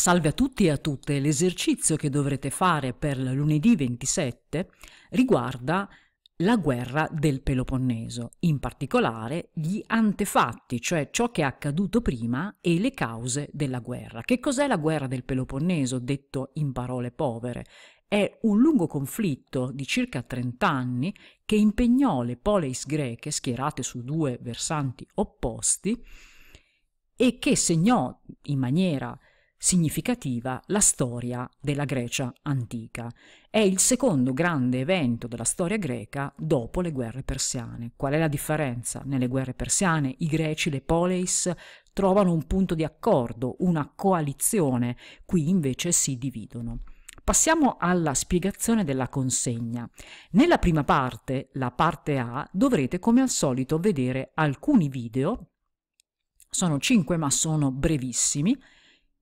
Salve a tutti e a tutte, l'esercizio che dovrete fare per lunedì 27 riguarda la guerra del Peloponneso, in particolare gli antefatti, cioè ciò che è accaduto prima e le cause della guerra. Che cos'è la guerra del Peloponneso, detto in parole povere? È un lungo conflitto di circa 30 anni che impegnò le poleis greche schierate su due versanti opposti e che segnò in maniera significativa la storia della Grecia antica. È il secondo grande evento della storia greca dopo le guerre persiane. Qual è la differenza? Nelle guerre persiane i greci, le poleis, trovano un punto di accordo, una coalizione, qui invece si dividono. Passiamo alla spiegazione della consegna. Nella prima parte, la parte A, dovrete come al solito vedere alcuni video, sono cinque ma sono brevissimi,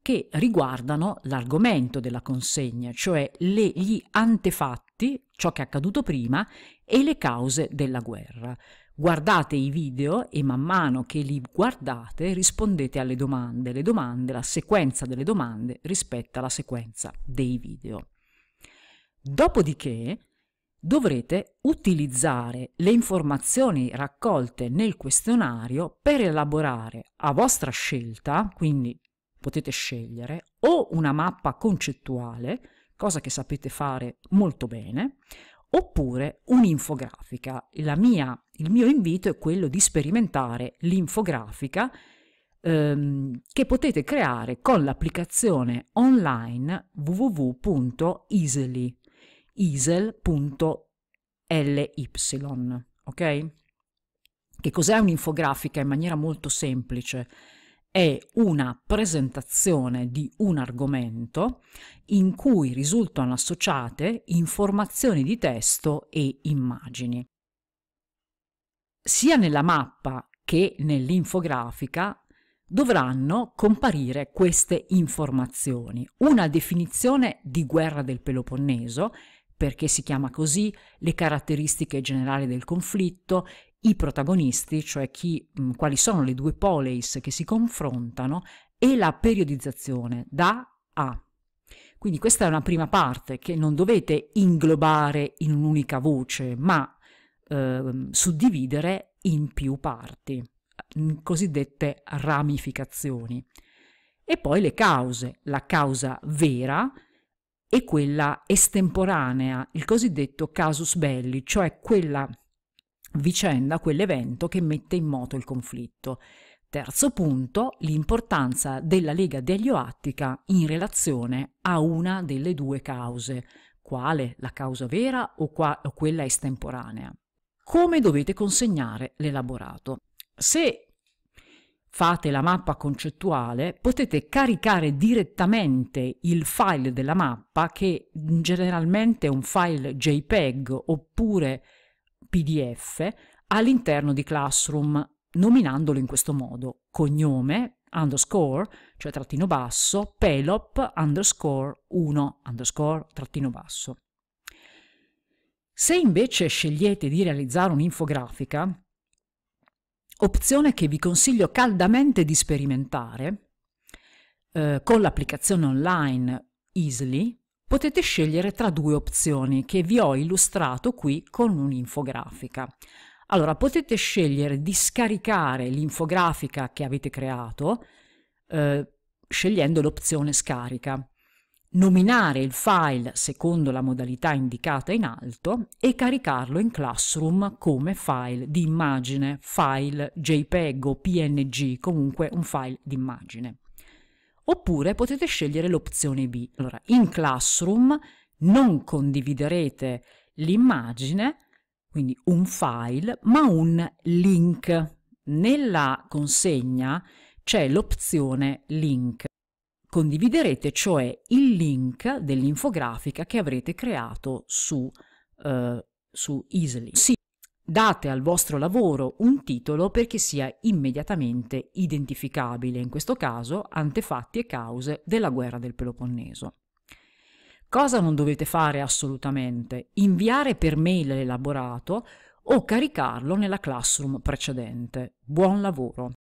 che riguardano l'argomento della consegna, cioè le, gli antefatti, ciò che è accaduto prima, e le cause della guerra. Guardate i video e man mano che li guardate rispondete alle domande, le domande, la sequenza delle domande rispetto alla sequenza dei video. Dopodiché dovrete utilizzare le informazioni raccolte nel questionario per elaborare a vostra scelta, quindi potete scegliere o una mappa concettuale, cosa che sapete fare molto bene, oppure un'infografica. Mia, il mio invito è quello di sperimentare l'infografica ehm, che potete creare con l'applicazione online www.easily, easel.ly, ok? Che cos'è un'infografica in maniera molto semplice? È una presentazione di un argomento in cui risultano associate informazioni di testo e immagini. Sia nella mappa che nell'infografica dovranno comparire queste informazioni. Una definizione di guerra del Peloponneso, perché si chiama così, le caratteristiche generali del conflitto, i protagonisti, cioè chi, quali sono le due poleis che si confrontano, e la periodizzazione da a. Quindi questa è una prima parte che non dovete inglobare in un'unica voce, ma eh, suddividere in più parti, in cosiddette ramificazioni. E poi le cause, la causa vera e quella estemporanea, il cosiddetto casus belli, cioè quella vicenda, quell'evento che mette in moto il conflitto. Terzo punto, l'importanza della Lega Delioattica in relazione a una delle due cause, quale la causa vera o, qua, o quella estemporanea. Come dovete consegnare l'elaborato? Se fate la mappa concettuale, potete caricare direttamente il file della mappa, che generalmente è un file JPEG oppure PDF all'interno di Classroom, nominandolo in questo modo, cognome underscore, cioè trattino basso, pelop underscore 1 underscore trattino basso. Se invece scegliete di realizzare un'infografica, opzione che vi consiglio caldamente di sperimentare, eh, con l'applicazione online Easily, potete scegliere tra due opzioni che vi ho illustrato qui con un'infografica. Allora, potete scegliere di scaricare l'infografica che avete creato eh, scegliendo l'opzione scarica, nominare il file secondo la modalità indicata in alto e caricarlo in Classroom come file di immagine, file JPEG o PNG, comunque un file di immagine oppure potete scegliere l'opzione B. Allora, in Classroom non condividerete l'immagine, quindi un file, ma un link. Nella consegna c'è l'opzione link. Condividerete cioè il link dell'infografica che avrete creato su, uh, su Easily. Sì, Date al vostro lavoro un titolo perché sia immediatamente identificabile, in questo caso antefatti e cause della guerra del Peloponneso. Cosa non dovete fare assolutamente? Inviare per mail l'elaborato o caricarlo nella classroom precedente. Buon lavoro!